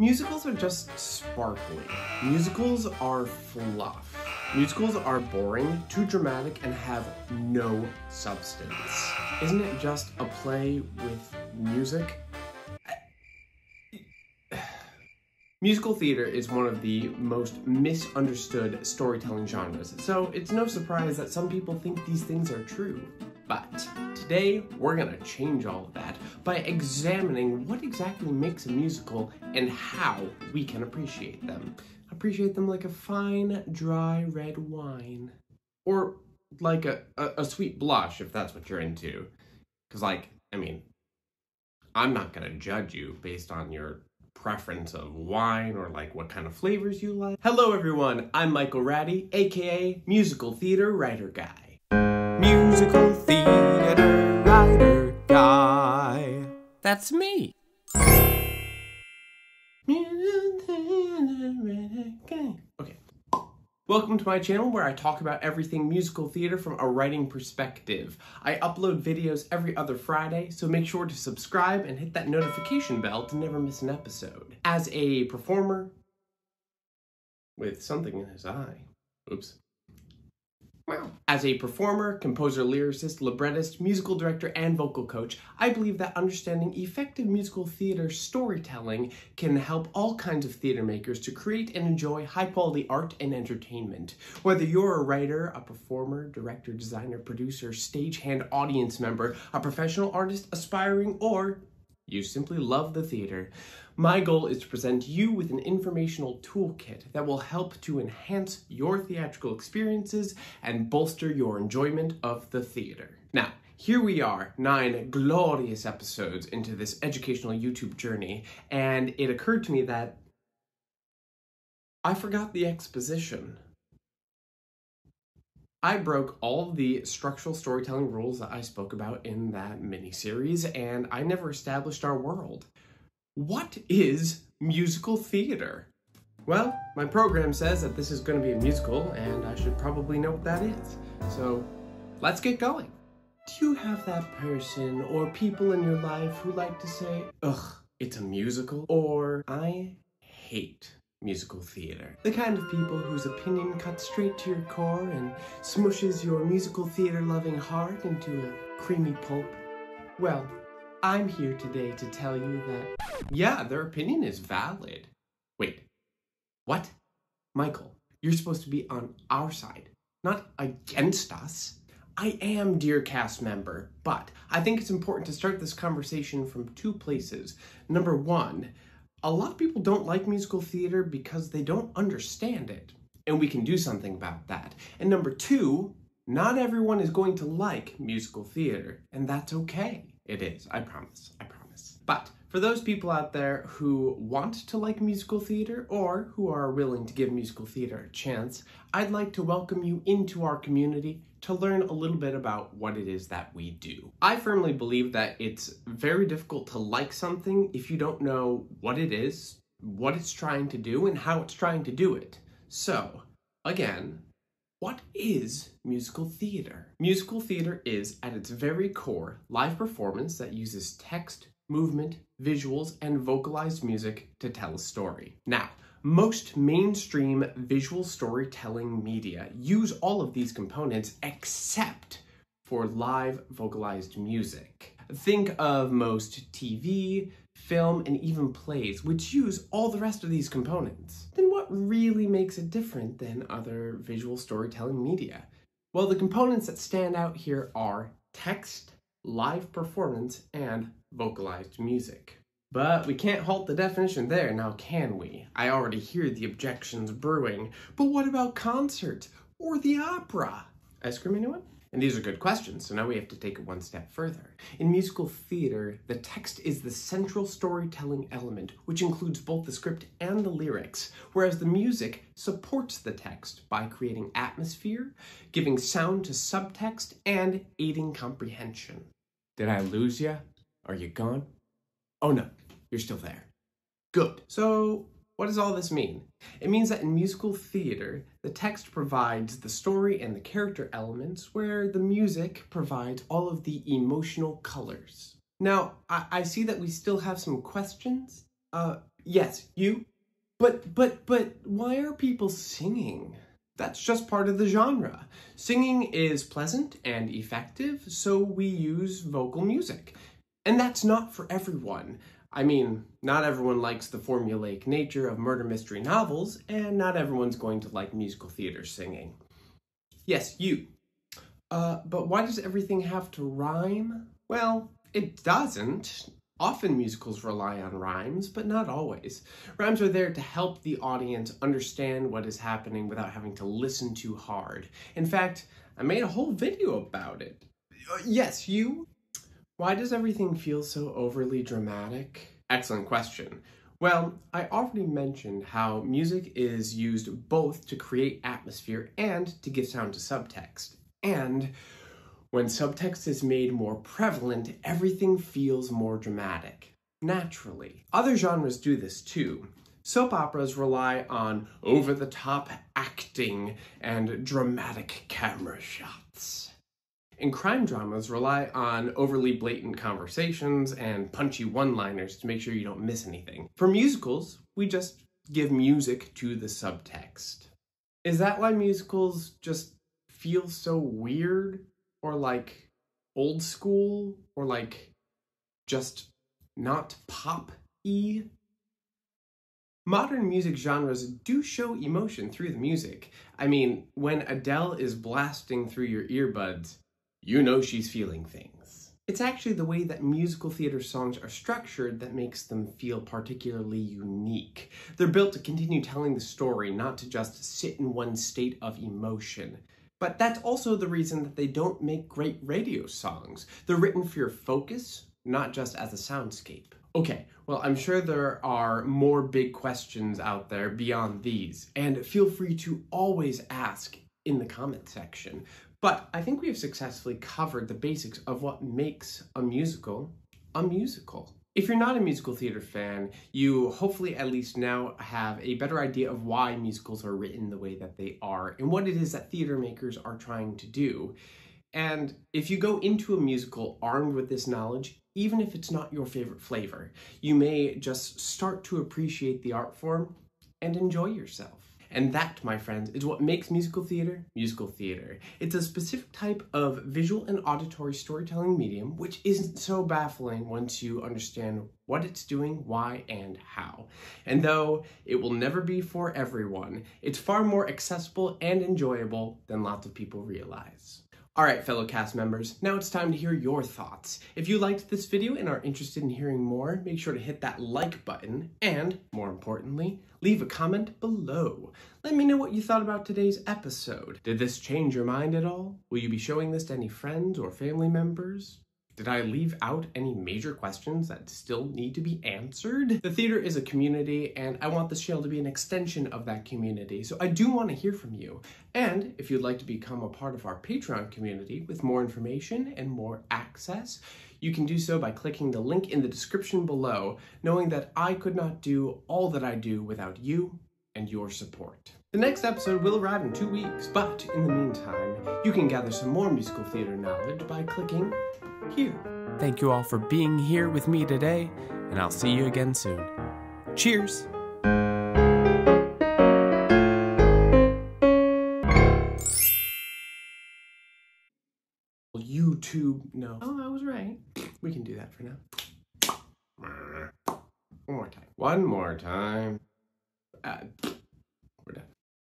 Musicals are just sparkly. Musicals are fluff. Musicals are boring, too dramatic, and have no substance. Isn't it just a play with music? Musical theater is one of the most misunderstood storytelling genres, so it's no surprise that some people think these things are true. But today, we're gonna change all of that by examining what exactly makes a musical and how we can appreciate them. Appreciate them like a fine, dry red wine. Or like a, a, a sweet blush, if that's what you're into. Because, like, I mean, I'm not gonna judge you based on your preference of wine or like what kind of flavors you like. Hello everyone, I'm Michael Radi, aka Musical Theater Writer Guy. Musical theater writer guy. That's me. Okay. Welcome to my channel where I talk about everything musical theater from a writing perspective. I upload videos every other Friday, so make sure to subscribe and hit that notification bell to never miss an episode. As a performer with something in his eye. Oops. As a performer, composer, lyricist, librettist, musical director, and vocal coach, I believe that understanding effective musical theater storytelling can help all kinds of theater makers to create and enjoy high quality art and entertainment. Whether you're a writer, a performer, director, designer, producer, stagehand, audience member, a professional artist, aspiring, or you simply love the theater. My goal is to present you with an informational toolkit that will help to enhance your theatrical experiences and bolster your enjoyment of the theater. Now, here we are, nine glorious episodes into this educational YouTube journey, and it occurred to me that I forgot the exposition. I broke all the structural storytelling rules that I spoke about in that mini series, and I never established our world. What is musical theater? Well, my program says that this is going to be a musical, and I should probably know what that is. So, let's get going. Do you have that person or people in your life who like to say, ugh, it's a musical? Or, I hate musical theater. The kind of people whose opinion cuts straight to your core and smushes your musical theater loving heart into a creamy pulp. Well, I'm here today to tell you that, yeah, their opinion is valid. Wait, what? Michael, you're supposed to be on our side, not against us. I am, dear cast member, but I think it's important to start this conversation from two places. Number one, a lot of people don't like musical theater because they don't understand it, and we can do something about that. And number two, not everyone is going to like musical theater, and that's okay. It is, I promise, I promise. But for those people out there who want to like musical theater or who are willing to give musical theater a chance, I'd like to welcome you into our community to learn a little bit about what it is that we do. I firmly believe that it's very difficult to like something if you don't know what it is, what it's trying to do, and how it's trying to do it. So, again, what is musical theater? Musical theater is, at its very core, live performance that uses text, movement, visuals, and vocalized music to tell a story. Now, most mainstream visual storytelling media use all of these components except for live vocalized music. Think of most TV, film, and even plays, which use all the rest of these components. Then what really makes it different than other visual storytelling media? Well, the components that stand out here are text, live performance, and vocalized music. But we can't halt the definition there, now can we? I already hear the objections brewing. But what about concerts? Or the opera? Ice cream, anyone? And these are good questions, so now we have to take it one step further. In musical theater, the text is the central storytelling element, which includes both the script and the lyrics, whereas the music supports the text by creating atmosphere, giving sound to subtext, and aiding comprehension. Did I lose you? Are you gone? Oh no, you're still there. Good. So, what does all this mean? It means that in musical theater, the text provides the story and the character elements, where the music provides all of the emotional colors. Now, I, I see that we still have some questions. Uh, Yes, you. But, but, but, why are people singing? That's just part of the genre. Singing is pleasant and effective, so we use vocal music. And that's not for everyone. I mean, not everyone likes the formulaic nature of murder mystery novels, and not everyone's going to like musical theater singing. Yes, you. Uh, but why does everything have to rhyme? Well, it doesn't. Often musicals rely on rhymes, but not always. Rhymes are there to help the audience understand what is happening without having to listen too hard. In fact, I made a whole video about it. Uh, yes, you? Why does everything feel so overly dramatic? Excellent question. Well, I already mentioned how music is used both to create atmosphere and to give sound to subtext. And when subtext is made more prevalent, everything feels more dramatic, naturally. Other genres do this too. Soap operas rely on over the top acting and dramatic camera shots. And crime dramas rely on overly blatant conversations and punchy one liners to make sure you don't miss anything. For musicals, we just give music to the subtext. Is that why musicals just feel so weird? or like old school or like just not pop y. Modern music genres do show emotion through the music. I mean, when Adele is blasting through your earbuds, you know she's feeling things. It's actually the way that musical theater songs are structured that makes them feel particularly unique. They're built to continue telling the story, not to just sit in one state of emotion. But that's also the reason that they don't make great radio songs. They're written for your focus, not just as a soundscape. Okay, well, I'm sure there are more big questions out there beyond these, and feel free to always ask in the comment section. But I think we have successfully covered the basics of what makes a musical a musical. If you're not a musical theater fan, you hopefully at least now have a better idea of why musicals are written the way that they are and what it is that theater makers are trying to do. And if you go into a musical armed with this knowledge, even if it's not your favorite flavor, you may just start to appreciate the art form and enjoy yourself. And that, my friends, is what makes musical theater musical theater. It's a specific type of visual and auditory storytelling medium which isn't so baffling once you understand what it's doing, why, and how. And though it will never be for everyone, it's far more accessible and enjoyable than lots of people realize. Alright fellow cast members, now it's time to hear your thoughts. If you liked this video and are interested in hearing more, make sure to hit that like button and, more importantly, leave a comment below. Let me know what you thought about today's episode. Did this change your mind at all? Will you be showing this to any friends or family members? Did I leave out any major questions that still need to be answered? The theater is a community and I want this channel to be an extension of that community, so I do want to hear from you. And if you'd like to become a part of our Patreon community with more information and more access, you can do so by clicking the link in the description below, knowing that I could not do all that I do without you and your support. The next episode will arrive in two weeks, but in the meantime, you can gather some more musical theater knowledge by clicking here. Thank you all for being here with me today, and I'll see you again soon. Cheers! YouTube, no. Oh, I was right. We can do that for now. One more time. One more time. Uh,